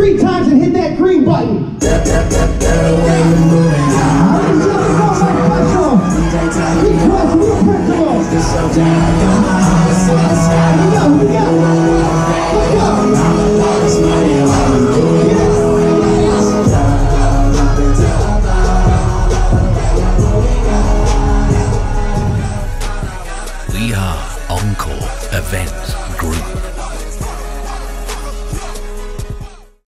three times and hit that green button. We're Encore Here we